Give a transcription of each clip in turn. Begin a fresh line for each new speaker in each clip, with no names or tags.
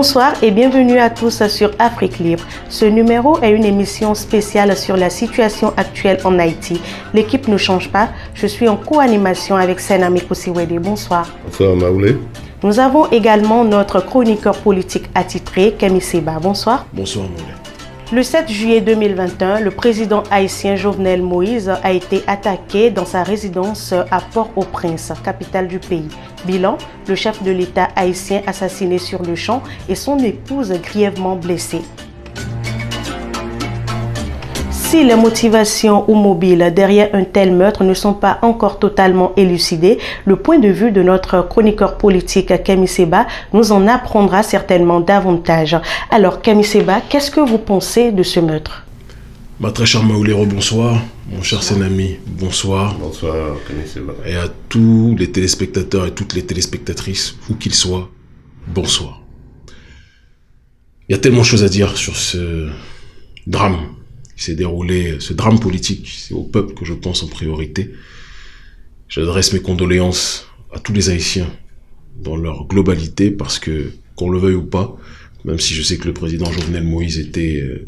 Bonsoir et bienvenue à tous sur Afrique Libre. Ce numéro est une émission spéciale sur la situation actuelle en Haïti. L'équipe ne change pas. Je suis en co-animation avec Senami Kousiwede. Bonsoir.
Bonsoir Maoulé.
Nous avons également notre chroniqueur politique attitré, Kemi Seba. Bonsoir.
Bonsoir Maoulé.
Le 7 juillet 2021, le président haïtien Jovenel Moïse a été attaqué dans sa résidence à Port-au-Prince, capitale du pays. Bilan, le chef de l'État haïtien assassiné sur le champ et son épouse grièvement blessée. Si les motivations ou mobiles derrière un tel meurtre ne sont pas encore totalement élucidées, le point de vue de notre chroniqueur politique Kemi Seba nous en apprendra certainement davantage. Alors Kemi Seba, qu'est-ce que vous pensez de ce meurtre?
Ma très chère Maoulero, bonsoir. Mon cher Senami, bonsoir.
Bonsoir Kemi Seba.
Et à tous les téléspectateurs et toutes les téléspectatrices, où qu'ils soient, bonsoir. Il y a tellement de choses à dire sur ce drame qui s'est déroulé, ce drame politique, c'est au peuple que je pense en priorité. J'adresse mes condoléances à tous les Haïtiens dans leur globalité parce que, qu'on le veuille ou pas, même si je sais que le président Jovenel Moïse était euh,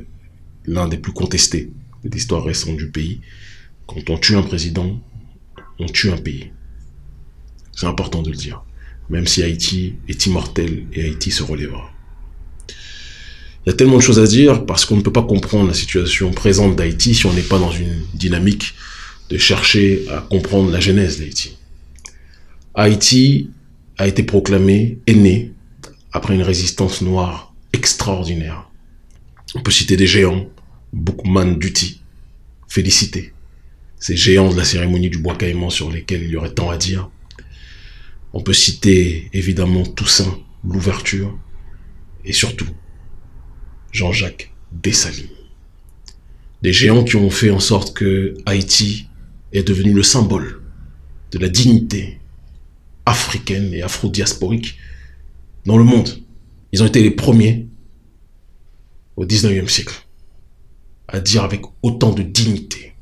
l'un des plus contestés de l'histoire récente du pays, quand on tue un président, on tue un pays. C'est important de le dire. Même si Haïti est immortel et Haïti se relèvera. Il y a tellement de choses à dire parce qu'on ne peut pas comprendre la situation présente d'Haïti si on n'est pas dans une dynamique de chercher à comprendre la genèse d'Haïti. Haïti a été proclamé, est né après une résistance noire extraordinaire. On peut citer des géants, Boukman Duty, félicité. Ces géants de la cérémonie du bois caïman sur lesquels il y aurait tant à dire. On peut citer évidemment Toussaint, l'ouverture, et surtout Jean-Jacques Dessalines. Des géants qui ont fait en sorte que Haïti est devenu le symbole de la dignité africaine et afro-diasporique dans le monde. Ils ont été les premiers au 19e siècle à dire avec autant de dignité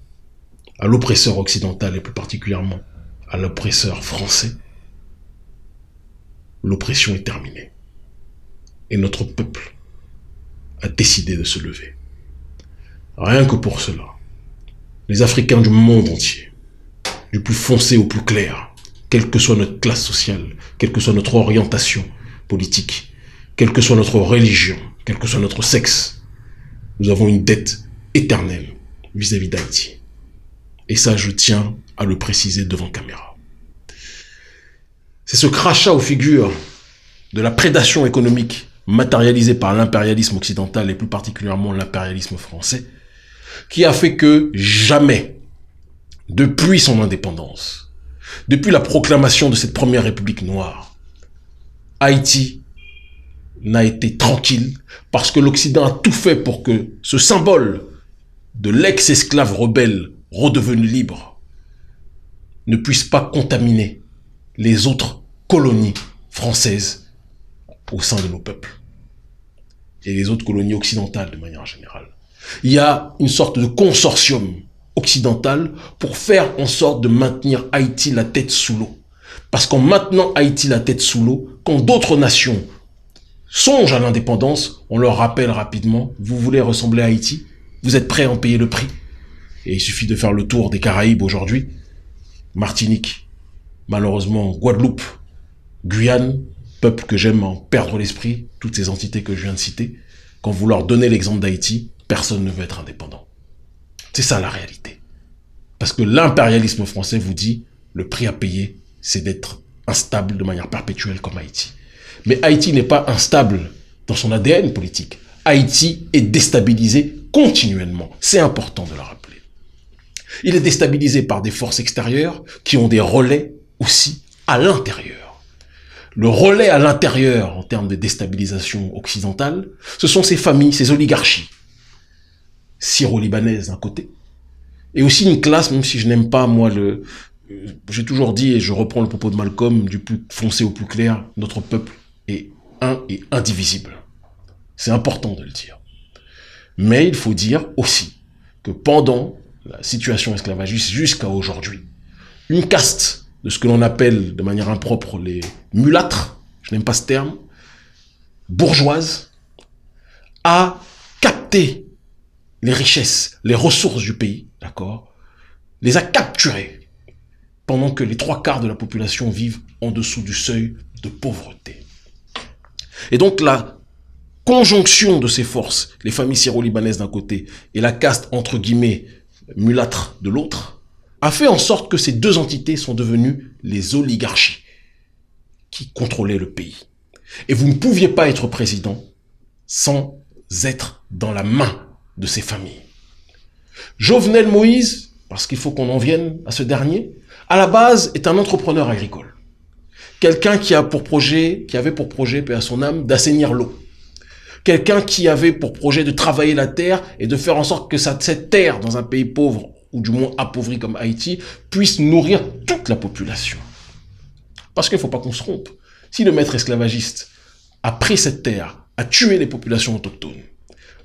à l'oppresseur occidental et plus particulièrement à l'oppresseur français, l'oppression est terminée. Et notre peuple a décidé de se lever. Rien que pour cela, les Africains du monde entier, du plus foncé au plus clair, quelle que soit notre classe sociale, quelle que soit notre orientation politique, quelle que soit notre religion, quel que soit notre sexe, nous avons une dette éternelle vis-à-vis d'Haïti. Et ça, je tiens à le préciser devant caméra. C'est ce crachat aux figures de la prédation économique matérialisé par l'impérialisme occidental et plus particulièrement l'impérialisme français, qui a fait que jamais, depuis son indépendance, depuis la proclamation de cette première république noire, Haïti n'a été tranquille parce que l'Occident a tout fait pour que ce symbole de l'ex-esclave rebelle redevenu libre ne puisse pas contaminer les autres colonies françaises au sein de nos peuples et les autres colonies occidentales de manière générale. Il y a une sorte de consortium occidental pour faire en sorte de maintenir Haïti la tête sous l'eau. Parce qu'en maintenant Haïti la tête sous l'eau, quand d'autres nations songent à l'indépendance, on leur rappelle rapidement, vous voulez ressembler à Haïti Vous êtes prêts à en payer le prix Et il suffit de faire le tour des Caraïbes aujourd'hui. Martinique, malheureusement Guadeloupe, Guyane, peuple que j'aime en perdre l'esprit, toutes ces entités que je viens de citer, quand vous leur donnez l'exemple d'Haïti, personne ne veut être indépendant. C'est ça la réalité. Parce que l'impérialisme français vous dit, le prix à payer, c'est d'être instable de manière perpétuelle comme Haïti. Mais Haïti n'est pas instable dans son ADN politique. Haïti est déstabilisé continuellement. C'est important de le rappeler. Il est déstabilisé par des forces extérieures qui ont des relais aussi à l'intérieur le relais à l'intérieur en termes de déstabilisation occidentale, ce sont ces familles, ces oligarchies syro-libanaises d'un côté, et aussi une classe, même si je n'aime pas, moi, le... J'ai toujours dit, et je reprends le propos de Malcolm, du plus foncé au plus clair, notre peuple est un et indivisible. C'est important de le dire. Mais il faut dire aussi que pendant la situation esclavagiste jusqu'à aujourd'hui, une caste de ce que l'on appelle de manière impropre les mulâtres, je n'aime pas ce terme, bourgeoise a capté les richesses, les ressources du pays, d'accord, les a capturées pendant que les trois quarts de la population vivent en dessous du seuil de pauvreté. Et donc la conjonction de ces forces, les familles syro-libanaises d'un côté et la caste entre guillemets mulâtre de l'autre, a fait en sorte que ces deux entités sont devenues les oligarchies qui contrôlaient le pays. Et vous ne pouviez pas être président sans être dans la main de ces familles. Jovenel Moïse, parce qu'il faut qu'on en vienne à ce dernier, à la base est un entrepreneur agricole. Quelqu'un qui a pour projet, qui avait pour projet, paix à son âme, d'assainir l'eau. Quelqu'un qui avait pour projet de travailler la terre et de faire en sorte que cette terre, dans un pays pauvre, du moins appauvri comme Haïti, puisse nourrir toute la population. Parce qu'il ne faut pas qu'on se trompe. Si le maître esclavagiste a pris cette terre, a tué les populations autochtones,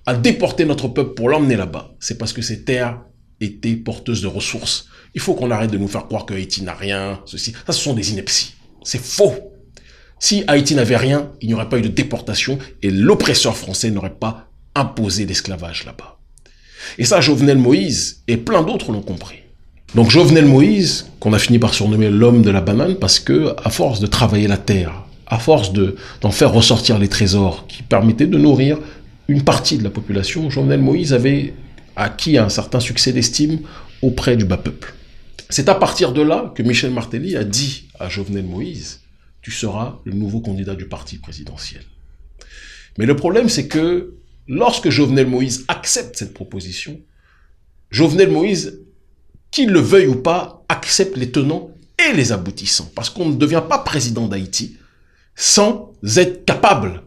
a déporté notre peuple pour l'emmener là-bas, c'est parce que ces terres étaient porteuses de ressources. Il faut qu'on arrête de nous faire croire que Haïti n'a rien, ceci. Ça, ce sont des inepties. C'est faux. Si Haïti n'avait rien, il n'y aurait pas eu de déportation et l'oppresseur français n'aurait pas imposé l'esclavage là-bas. Et ça, Jovenel Moïse et plein d'autres l'ont compris. Donc Jovenel Moïse, qu'on a fini par surnommer l'homme de la banane, parce que à force de travailler la terre, à force de d'en faire ressortir les trésors qui permettaient de nourrir une partie de la population, Jovenel Moïse avait acquis un certain succès d'estime auprès du bas peuple. C'est à partir de là que Michel Martelly a dit à Jovenel Moïse, tu seras le nouveau candidat du parti présidentiel. Mais le problème, c'est que lorsque Jovenel Moïse accepte cette proposition, Jovenel Moïse, qu'il le veuille ou pas, accepte les tenants et les aboutissants. Parce qu'on ne devient pas président d'Haïti sans être capable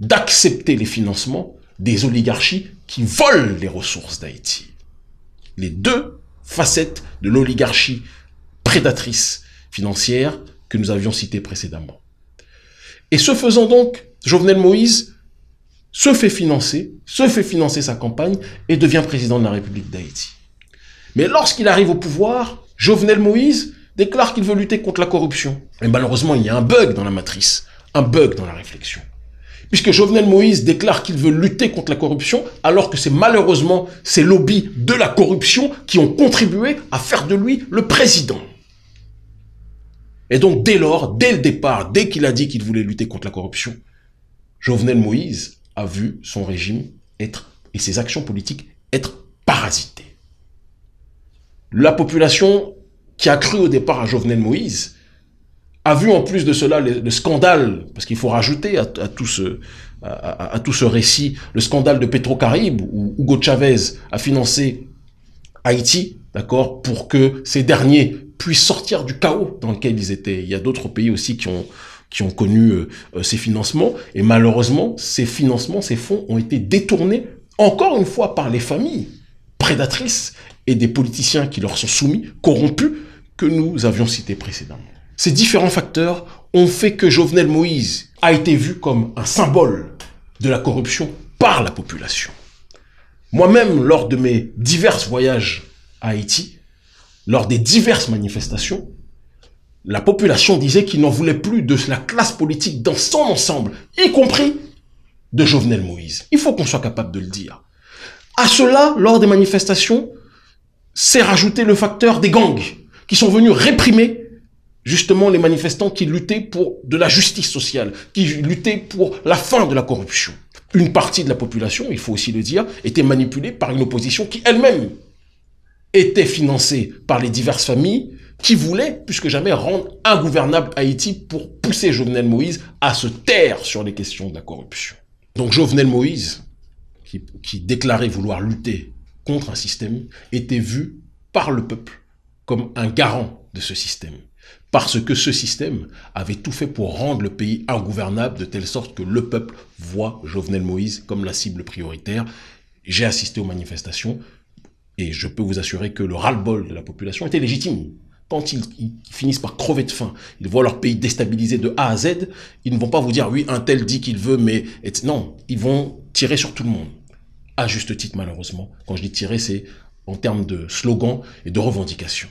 d'accepter les financements des oligarchies qui volent les ressources d'Haïti. Les deux facettes de l'oligarchie prédatrice financière que nous avions citées précédemment. Et ce faisant donc, Jovenel Moïse se fait financer, se fait financer sa campagne et devient président de la République d'Haïti. Mais lorsqu'il arrive au pouvoir, Jovenel Moïse déclare qu'il veut lutter contre la corruption. Et malheureusement, il y a un bug dans la matrice, un bug dans la réflexion puisque Jovenel Moïse déclare qu'il veut lutter contre la corruption, alors que c'est malheureusement ces lobbies de la corruption qui ont contribué à faire de lui le président. Et donc dès lors, dès le départ, dès qu'il a dit qu'il voulait lutter contre la corruption, Jovenel Moïse a vu son régime être, et ses actions politiques être parasitées. La population qui a cru au départ à Jovenel Moïse a vu en plus de cela le, scandale, parce qu'il faut rajouter à, tout ce, à, tout ce récit le scandale de Petrocaribe, où Hugo Chavez a financé Haïti, d'accord, pour que ces derniers puissent sortir du chaos dans lequel ils étaient. Il y a d'autres pays aussi qui ont qui ont connu euh, euh, ces financements, et malheureusement, ces financements, ces fonds ont été détournés encore une fois par les familles prédatrices et des politiciens qui leur sont soumis, corrompus, que nous avions cités précédemment. Ces différents facteurs ont fait que Jovenel Moïse a été vu comme un symbole de la corruption par la population. Moi-même, lors de mes divers voyages à Haïti, lors des diverses manifestations, la population disait qu'il n'en voulait plus de la classe politique dans son ensemble, y compris de Jovenel Moïse. Il faut qu'on soit capable de le dire. À cela, lors des manifestations, s'est rajouté le facteur des gangs qui sont venus réprimer justement les manifestants qui luttaient pour de la justice sociale, qui luttaient pour la fin de la corruption. Une partie de la population, il faut aussi le dire, était manipulée par une opposition qui elle-même était financée par les diverses familles qui voulaient, plus que jamais, rendre ingouvernable Haïti pour pousser Jovenel Moïse à se taire sur les questions de la corruption. Donc Jovenel Moïse, qui, qui déclarait vouloir lutter contre un système, était vu par le peuple comme un garant de ce système parce que ce système avait tout fait pour rendre le pays ingouvernable de telle sorte que le peuple voit Jovenel Moïse comme la cible prioritaire. J'ai assisté aux manifestations et je peux vous assurer que le ras-le-bol de la population était légitime. Quand ils, finissent par crever de faim, ils voient leur pays déstabilisé de A à Z, ils ne vont pas vous dire oui, un tel dit qu'il veut, mais non, ils vont tirer sur tout le monde. À juste titre, malheureusement. Quand je dis tirer, c'est en termes de slogan et de revendication.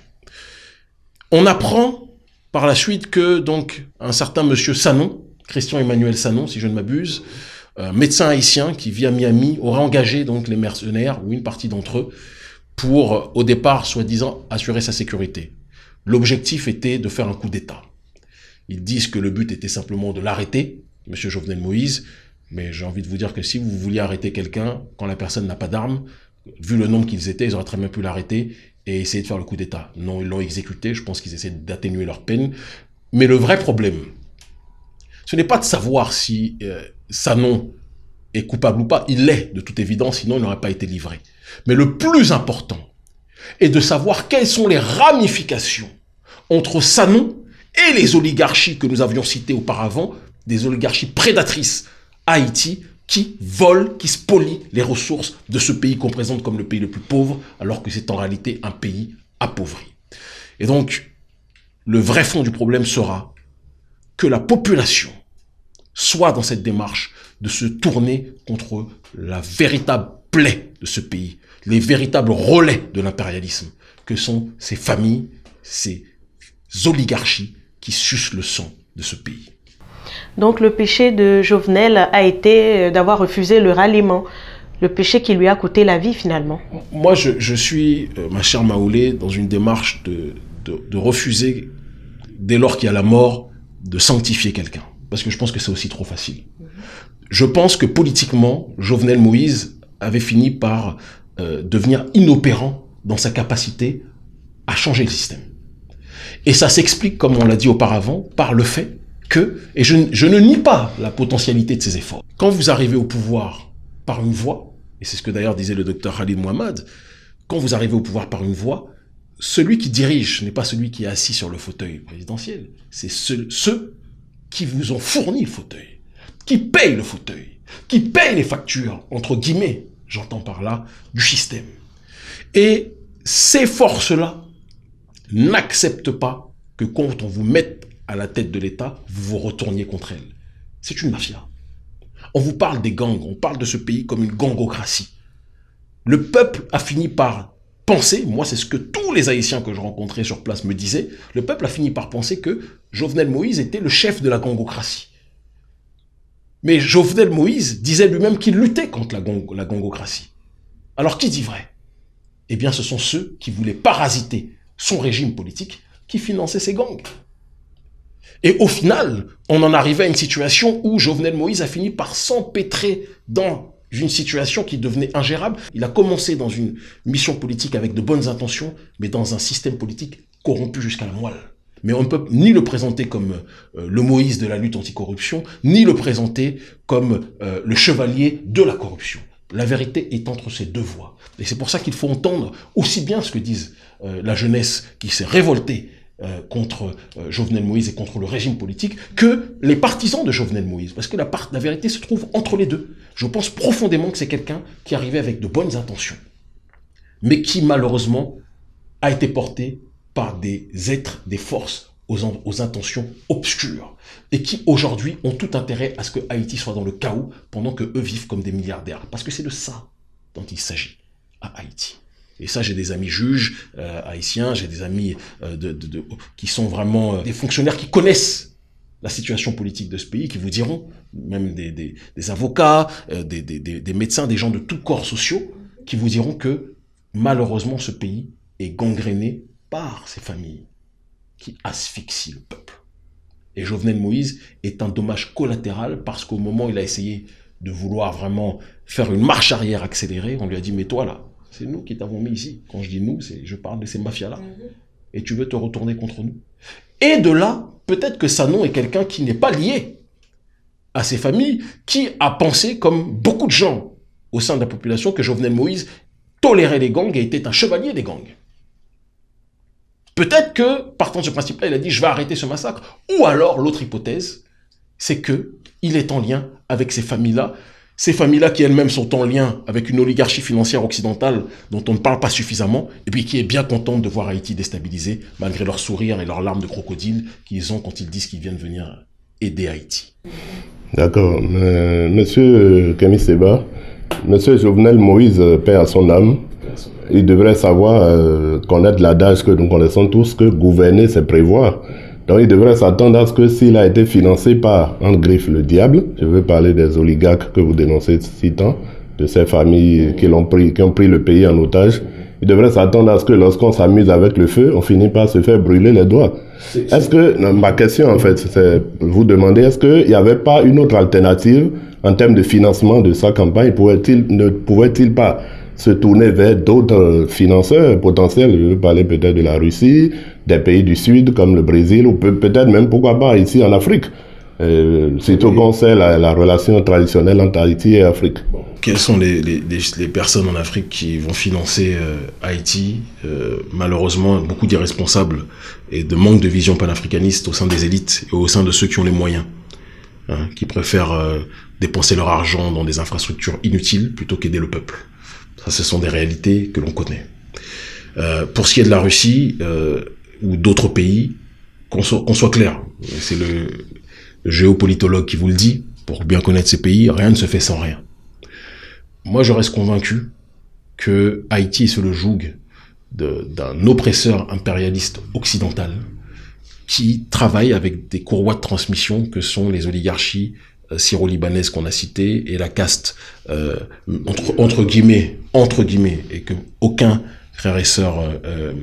On apprend par la suite que donc un certain monsieur Sanon Christian Emmanuel Sanon, si je ne m'abuse, un médecin haïtien qui vit à Miami, aurait engagé donc les mercenaires, ou une partie d'entre eux, pour, au départ, soi-disant, assurer sa sécurité. L'objectif était de faire un coup d'État. Ils disent que le but était simplement de l'arrêter, Monsieur Jovenel Moïse, mais j'ai envie de vous dire que si vous vouliez arrêter quelqu'un, quand la personne n'a pas d'armes, vu le nombre qu'ils étaient, ils auraient très bien pu l'arrêter et essayer de faire le coup d'État. Non, ils l'ont exécuté, je pense qu'ils essaient d'atténuer leur peine. Mais le vrai problème, ce n'est pas de savoir si euh, Sanon est coupable ou pas, il l'est de toute évidence, sinon il n'aurait pas été livré. Mais le plus important est de savoir quelles sont les ramifications entre Sanon et les oligarchies que nous avions citées auparavant, des oligarchies prédatrices à Haïti, qui volent, qui spolient les ressources de ce pays qu'on présente comme le pays le plus pauvre, alors que c'est en réalité un pays appauvri. Et donc, le vrai fond du problème sera que la population soit dans cette démarche de se tourner contre la véritable plaie de ce pays, les véritables relais de l'impérialisme, que sont ces familles, ces oligarchies qui sucent le sang de ce pays.
Donc le péché de Jovenel a été d'avoir refusé le ralliement, le péché qui lui a coûté la vie finalement.
Moi, je, suis, euh, ma chère Maoulé, dans une démarche de, de refuser, dès lors qu'il y a la mort, de sanctifier quelqu'un. Parce que je pense que c'est aussi trop facile. Je pense que politiquement, Jovenel Moïse avait fini par euh, devenir inopérant dans sa capacité à changer le système. Et ça s'explique, comme on l'a dit auparavant, par le fait que, et je, ne nie pas la potentialité de ses efforts, quand vous arrivez au pouvoir par une voie, et c'est ce que d'ailleurs disait le docteur Khalid Mohamed, quand vous arrivez au pouvoir par une voie, celui qui dirige n'est pas celui qui est assis sur le fauteuil présidentiel, c'est ceux qui vous ont fourni le fauteuil, qui payent le fauteuil, qui payent les factures, entre guillemets, j'entends par là, du système. Et ces forces-là n'acceptent pas que quand on vous mette à la tête de l'État, vous vous retourniez contre elles. C'est une mafia. On vous parle des gangs, on parle de ce pays comme une gangocratie. Le peuple a fini par penser, moi c'est ce que tous les Haïtiens que je rencontrais sur place me disaient, le peuple a fini par penser que Jovenel Moïse était le chef de la gangocratie. Mais Jovenel Moïse disait lui-même qu'il luttait contre la, la gangocratie. Alors qui dit vrai? Eh bien ce sont ceux qui voulaient parasiter son régime politique qui finançaient ces gangs. Et au final, on en arrivait à une situation où Jovenel Moïse a fini par s'empêtrer dans d'une situation qui devenait ingérable. Il a commencé dans une mission politique avec de bonnes intentions, mais dans un système politique corrompu jusqu'à la moelle. Mais on ne peut ni le présenter comme euh, le Moïse de la lutte anticorruption, ni le présenter comme euh, le chevalier de la corruption. La vérité est entre ces deux voies. Et c'est pour ça qu'il faut entendre aussi bien ce que disent euh, la jeunesse qui s'est révoltée euh, contre euh, Jovenel Moïse et contre le régime politique que les partisans de Jovenel Moïse. Parce que la, vérité se trouve entre les deux. Je pense profondément que c'est quelqu'un qui arrivait avec de bonnes intentions, mais qui malheureusement a été porté par des êtres, des forces aux, aux intentions obscures, et qui aujourd'hui ont tout intérêt à ce que Haïti soit dans le chaos pendant que eux vivent comme des milliardaires. Parce que c'est de ça dont il s'agit à Haïti. Et ça, j'ai des amis juges euh, haïtiens, j'ai des amis euh, qui sont vraiment euh, des fonctionnaires qui connaissent la situation politique de ce pays, qui vous diront, même des, avocats, des, des, médecins, des gens de tous corps sociaux, qui vous diront que malheureusement ce pays est gangréné par ces familles qui asphyxient le peuple. Et Jovenel Moïse est un dommage collatéral parce qu'au moment où il a essayé de vouloir vraiment faire une marche arrière accélérée, on lui a dit, mais toi là, c'est nous qui t'avons mis ici. Quand je dis nous, c'est, je parle de ces mafias-là. Mhm. Et tu veux te retourner contre nous. Et de là, peut-être que Sanon est quelqu'un qui n'est pas lié à ces familles, qui a pensé, comme beaucoup de gens au sein de la population, que Jovenel Moïse tolérait les gangs et était un chevalier des gangs. Peut-être que, partant de ce principe-là, il a dit je vais arrêter ce massacre. Ou alors, l'autre hypothèse, c'est que il est en lien avec ces familles-là ces familles-là qui elles-mêmes sont en lien avec une oligarchie financière occidentale dont on ne parle pas suffisamment, et puis qui est bien contente de voir Haïti déstabilisé, malgré leur sourire et leurs larmes de crocodile qu'ils ont quand ils disent qu'ils viennent venir aider Haïti.
D'accord. monsieur Camille Seba, monsieur Jovenel Moïse, père à son âme, il devrait savoir, euh, connaître l'adage que nous connaissons tous, que gouverner, c'est prévoir. Donc il devrait s'attendre à ce que s'il a été financé par, en griffe, le diable, je veux parler des oligarques que vous dénoncez si tant, de ces familles qui, l'ont pris, qui ont pris le pays en otage, il devrait s'attendre à ce que lorsqu'on s'amuse avec le feu, on finit par se faire brûler les doigts. Est-ce que, ma question en fait, c'est vous demander, est-ce qu'il n'y avait pas une autre alternative en termes de financement de sa campagne? Pouvait-il, ne pouvait-il pas se tourner vers d'autres financeurs potentiels Je veux parler peut-être de la Russie, des pays du Sud comme le Brésil, ou peut-être même, pourquoi pas, ici en Afrique. Euh, surtout qu'on sait la, relation traditionnelle entre Haïti et Afrique.
Quelles sont les, les, les, personnes en Afrique qui vont financer euh, Haïti? Euh, Malheureusement, beaucoup d'irresponsables et de manque de vision panafricaniste au sein des élites et au sein de ceux qui ont les moyens, hein, qui préfèrent euh, dépenser leur argent dans des infrastructures inutiles plutôt qu'aider le peuple. Ce sont des réalités que l'on connaît. Euh, pour ce qui est de la Russie ou d'autres pays, qu'on soit, soit clair, c'est le, géopolitologue qui vous le dit, pour bien connaître ces pays, rien ne se fait sans rien. Moi, je reste convaincu que Haïti se le joug d'un oppresseur impérialiste occidental qui travaille avec des courroies de transmission que sont les oligarchies euh, syro-libanaises qu'on a citées et la caste euh, entre, entre guillemets entre guillemets et que aucun frère et sœur euh,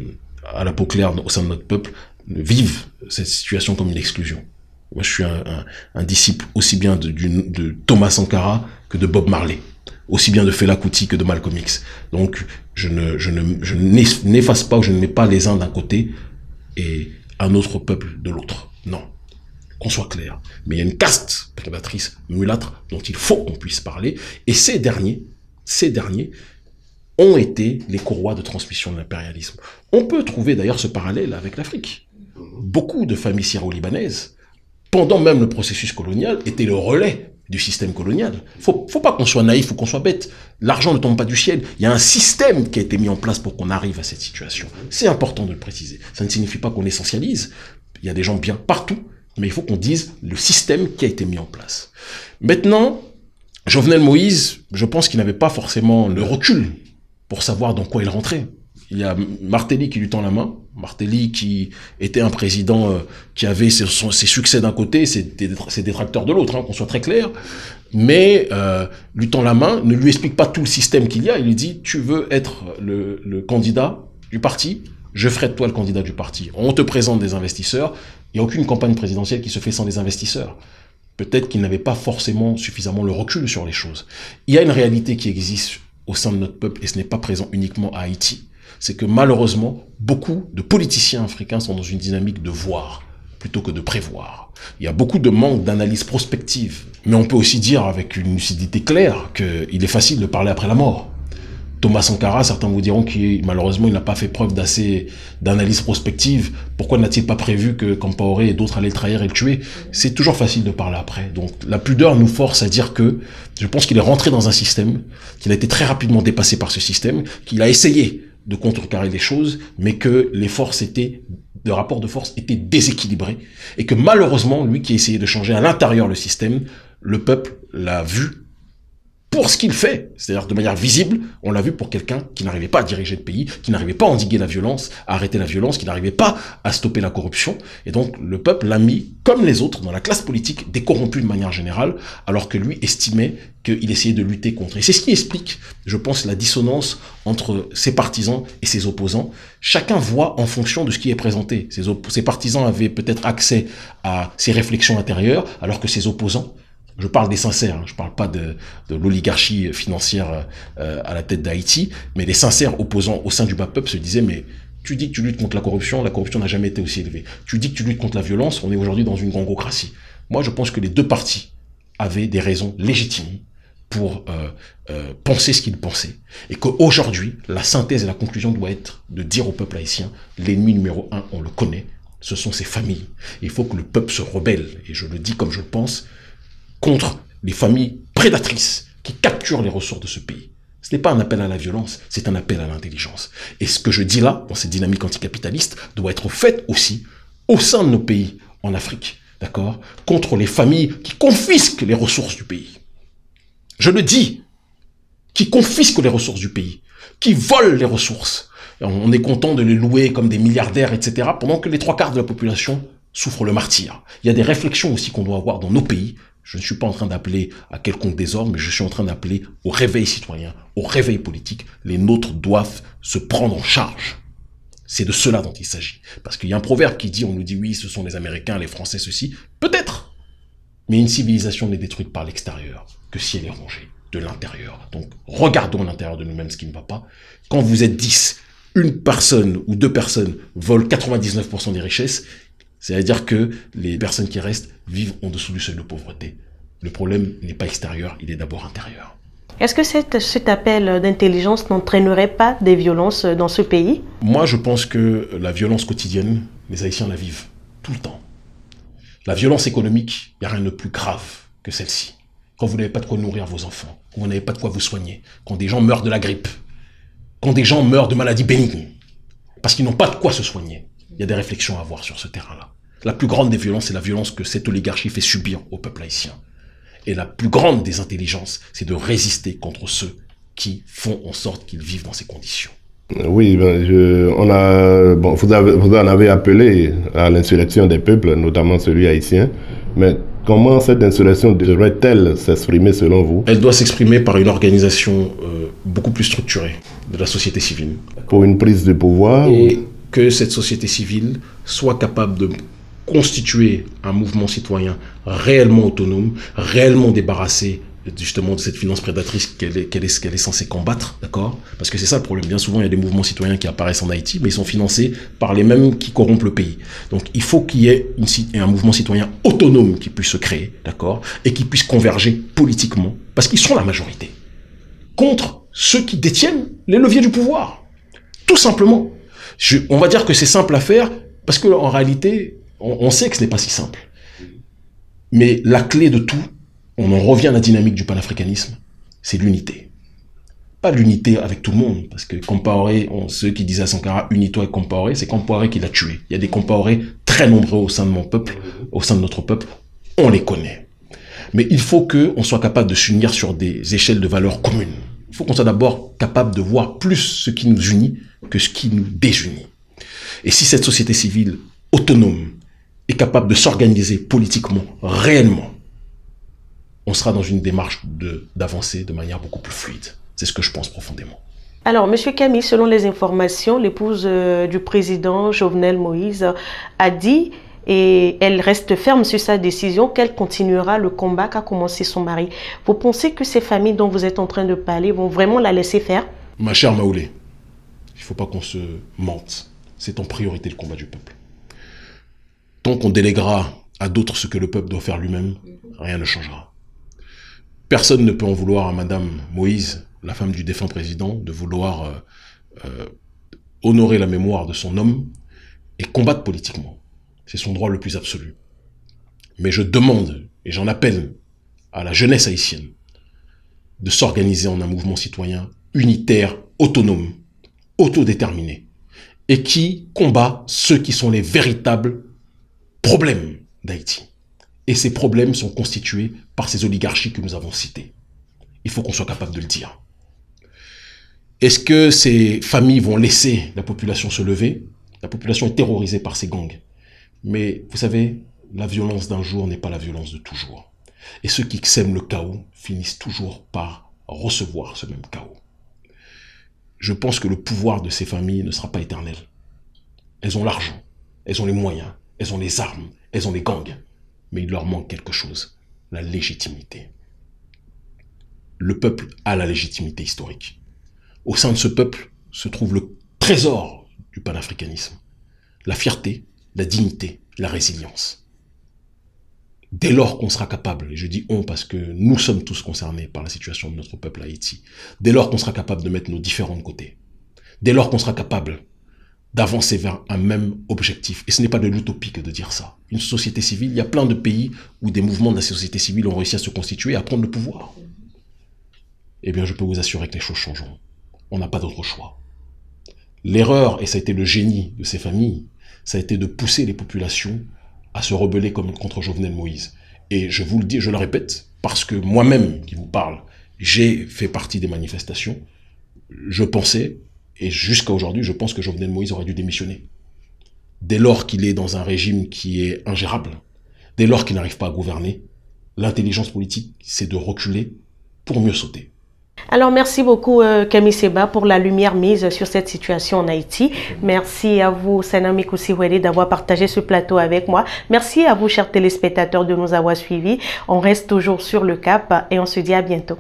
à la peau claire au sein de notre peuple ne vivent cette situation comme une exclusion. Moi, je suis un, disciple aussi bien de, de, Thomas Sankara que de Bob Marley, aussi bien de Fela Kuti que de Malcolm X. Donc, je ne, je ne, je n'efface pas ou je ne mets pas les uns d'un côté et un autre peuple de l'autre. Non. Qu'on soit clair. Mais il y a une caste prédatrice mulâtre dont il faut qu'on puisse parler. Et ces derniers, ces derniers ont été les courroies de transmission de l'impérialisme. On peut trouver d'ailleurs ce parallèle avec l'Afrique. Beaucoup de familles syro-libanaises pendant même le processus colonial, était le relais du système colonial. Faut, faut pas qu'on soit naïf ou qu'on soit bête. L'argent ne tombe pas du ciel. Il y a un système qui a été mis en place pour qu'on arrive à cette situation. C'est important de le préciser. Ça ne signifie pas qu'on essentialise. Il y a des gens bien partout, mais il faut qu'on dise le système qui a été mis en place. Maintenant, Jovenel Moïse, je pense qu'il n'avait pas forcément le recul pour savoir dans quoi il rentrait. Il y a Martelly qui lui tend la main. Martelly qui était un président euh, qui avait ses, succès d'un côté, ses, détracteurs de l'autre, hein, qu'on soit très clair. Mais euh, lui tend la main, ne lui explique pas tout le système qu'il y a. Il lui dit, tu veux être le, le candidat du parti je ferai de toi le candidat du parti. On te présente des investisseurs. Il n'y a aucune campagne présidentielle qui se fait sans des investisseurs. Peut-être qu'il n'avait pas forcément suffisamment le recul sur les choses. Il y a une réalité qui existe au sein de notre peuple et ce n'est pas présent uniquement à Haïti c'est que malheureusement, beaucoup de politiciens africains sont dans une dynamique de voir plutôt que de prévoir. Il y a beaucoup de manque d'analyse prospective. Mais on peut aussi dire avec une lucidité claire qu'il est facile de parler après la mort. Thomas Sankara, certains vous diront qu'il malheureusement il n'a pas fait preuve d'assez d'analyse prospective. Pourquoi n'a-t-il pas prévu que Campaoré et d'autres allaient le trahir et le tuer? C'est toujours facile de parler après. Donc la pudeur nous force à dire que je pense qu'il est rentré dans un système, qu'il a été très rapidement dépassé par ce système, qu'il a essayé de contrecarrer les choses, mais que les forces étaient, le rapport de force était déséquilibré, et que malheureusement, lui qui essayait de changer à l'intérieur le système, le peuple l'a vu pour ce qu'il fait, c'est-à-dire de manière visible, on l'a vu pour quelqu'un qui n'arrivait pas à diriger le pays, qui n'arrivait pas à endiguer la violence, à arrêter la violence, qui n'arrivait pas à stopper la corruption. Et donc le peuple l'a mis, comme les autres, dans la classe politique, décorrompue de manière générale, alors que lui estimait qu'il essayait de lutter contre. Et c'est ce qui explique, je pense, la dissonance entre ses partisans et ses opposants. Chacun voit en fonction de ce qui est présenté. Ses, ses partisans avaient peut-être accès à ses réflexions intérieures, alors que ses opposants je parle des sincères, hein. je parle pas de, de l'oligarchie financière euh, à la tête d'Haïti, mais les sincères opposants au sein du bas peuple se disaient mais tu dis que tu luttes contre la corruption, la corruption n'a jamais été aussi élevée. Tu dis que tu luttes contre la violence, on est aujourd'hui dans une gangocratie. Moi, je pense que les deux partis avaient des raisons légitimes pour euh, euh, penser ce qu'ils pensaient. Et qu'aujourd'hui, la synthèse et la conclusion doit être de dire au peuple haïtien, l'ennemi numéro un, on le connaît, ce sont ses familles. Il faut que le peuple se rebelle. Et je le dis comme je le pense, contre les familles prédatrices qui capturent les ressources de ce pays. Ce n'est pas un appel à la violence, c'est un appel à l'intelligence. Et ce que je dis là, dans cette dynamique anticapitaliste, doit être fait aussi au sein de nos pays en Afrique, d'accord Contre les familles qui confisquent les ressources du pays. Je le dis, qui confisquent les ressources du pays, qui volent les ressources. On est content de les louer comme des milliardaires, etc., pendant que les trois quarts de la population souffre le martyr. Il y a des réflexions aussi qu'on doit avoir dans nos pays. Je ne suis pas en train d'appeler à quelconque désordre, mais je suis en train d'appeler au réveil citoyen, au réveil politique. Les nôtres doivent se prendre en charge. C'est de cela dont il s'agit. Parce qu'il y a un proverbe qui dit, on nous dit oui, ce sont les Américains, les Français, ceci. Peut-être. Mais une civilisation n'est détruite par l'extérieur que si elle est rongée de l'intérieur. Donc, regardons l'intérieur de nous-mêmes ce qui ne va pas. Quand vous êtes 10, une personne ou deux personnes volent 99% des richesses, c'est-à-dire que les personnes qui restent vivent en dessous du seuil de pauvreté. Le problème n'est pas extérieur, il est d'abord intérieur.
Est-ce que cet appel d'intelligence n'entraînerait pas des violences dans ce pays?
Moi, je pense que la violence quotidienne, les Haïtiens la vivent tout le temps. La violence économique, il n'y a rien de plus grave que celle-ci. Quand vous n'avez pas de quoi nourrir vos enfants, quand vous n'avez pas de quoi vous soigner, quand des gens meurent de la grippe, quand des gens meurent de maladies bénignes, parce qu'ils n'ont pas de quoi se soigner. Il y a des réflexions à avoir sur ce terrain-là. La plus grande des violences, c'est la violence que cette oligarchie fait subir au peuple haïtien. Et la plus grande des intelligences, c'est de résister contre ceux qui font en sorte qu'ils vivent dans ces conditions.
Oui, ben, je, on a, bon, vous, avez, vous en avez appelé à l'insurrection des peuples, notamment celui haïtien, mais comment cette insurrection devrait-elle s'exprimer selon vous?
Elle doit s'exprimer par une organisation euh, beaucoup plus structurée de la société civile.
Pour une prise de pouvoir?
Et que cette société civile soit capable de constituer un mouvement citoyen réellement autonome, réellement débarrassé justement de cette finance prédatrice qu'elle est, est, censée combattre, d'accord? Parce que c'est ça le problème. Bien souvent, il y a des mouvements citoyens qui apparaissent en Haïti, mais ils sont financés par les mêmes qui corrompent le pays. Donc, il faut qu'il y ait un mouvement citoyen autonome qui puisse se créer, d'accord? Et qui puisse converger politiquement, parce qu'ils sont la majorité, contre ceux qui détiennent les leviers du pouvoir. Tout simplement. On va dire que c'est simple à faire, parce que en réalité, on, sait que ce n'est pas si simple. Mais la clé de tout, on en revient à la dynamique du panafricanisme, c'est l'unité. Pas l'unité avec tout le monde, parce que Compaoré, ceux qui disaient à Sankara, unito avec Compaoré, c'est Compaoré qui l'a tué. Il y a des Compaoré très nombreux au sein de mon peuple, au sein de notre peuple, on les connaît. Mais il faut qu'on soit capable de s'unir sur des échelles de valeurs communes. Il faut qu'on soit d'abord capable de voir plus ce qui nous unit que ce qui nous désunit. Et si cette société civile autonome est capable de s'organiser politiquement, réellement, on sera dans une démarche d'avancer de, manière beaucoup plus fluide. C'est ce que je pense profondément.
Alors, Monsieur Camille, selon les informations, l'épouse euh, du président Jovenel Moïse a dit, et elle reste ferme sur sa décision, qu'elle continuera le combat qu'a commencé son mari. Vous pensez que ces familles dont vous êtes en train de parler vont vraiment la laisser faire?
Ma chère Maoulé, il ne faut pas qu'on se mente. C'est en priorité le combat du peuple. Tant qu'on déléguera à d'autres ce que le peuple doit faire lui-même, rien ne changera. Personne ne peut en vouloir à Madame Moïse, la femme du défunt président, de vouloir euh, euh, honorer la mémoire de son homme et combattre politiquement. C'est son droit le plus absolu. Mais je demande, et j'en appelle à la jeunesse haïtienne, de s'organiser en un mouvement citoyen unitaire, autonome, autodéterminé, et qui combat ceux qui sont les véritables problèmes d'Haïti. Et ces problèmes sont constitués par ces oligarchies que nous avons citées. Il faut qu'on soit capable de le dire. Est-ce que ces familles vont laisser la population se lever? La population est terrorisée par ces gangs. Mais vous savez, la violence d'un jour n'est pas la violence de toujours. Et ceux qui sèment le chaos finissent toujours par recevoir ce même chaos. Je pense que le pouvoir de ces familles ne sera pas éternel. Elles ont l'argent, elles ont les moyens, elles ont les armes, elles ont les gangs. Mais il leur manque quelque chose, la légitimité. Le peuple a la légitimité historique. Au sein de ce peuple se trouve le trésor du panafricanisme. La fierté, la dignité, la résilience. Dès lors qu'on sera capable, et je dis on parce que nous sommes tous concernés par la situation de notre peuple à Haïti, dès lors qu'on sera capable de mettre nos différents de côté, dès lors qu'on sera capable d'avancer vers un même objectif. Et ce n'est pas de l'utopie que de dire ça. Une société civile, il y a plein de pays où des mouvements de la société civile ont réussi à se constituer à prendre le pouvoir. Eh bien, je peux vous assurer que les choses changeront. On n'a pas d'autre choix. L'erreur, et ça a été le génie de ces familles, ça a été de pousser les populations à se rebeller comme contre Jovenel Moïse. Et je vous le dis, je le répète, parce que moi-même qui vous parle, j'ai fait partie des manifestations, je pensais et jusqu'à aujourd'hui, je pense que Jovenel Moïse aurait dû démissionner. dès lors qu'il est dans un régime qui est ingérable, dès lors qu'il n'arrive pas à gouverner, l'intelligence politique, c'est de reculer pour mieux sauter.
Alors, merci beaucoup, euh, Camille Seba, pour la lumière mise sur cette situation en Haïti. Merci à vous, Sanami Koussiwede, d'avoir partagé ce plateau avec moi. Merci à vous, chers téléspectateurs, de nous avoir suivis. On reste toujours sur le cap et on se dit à bientôt.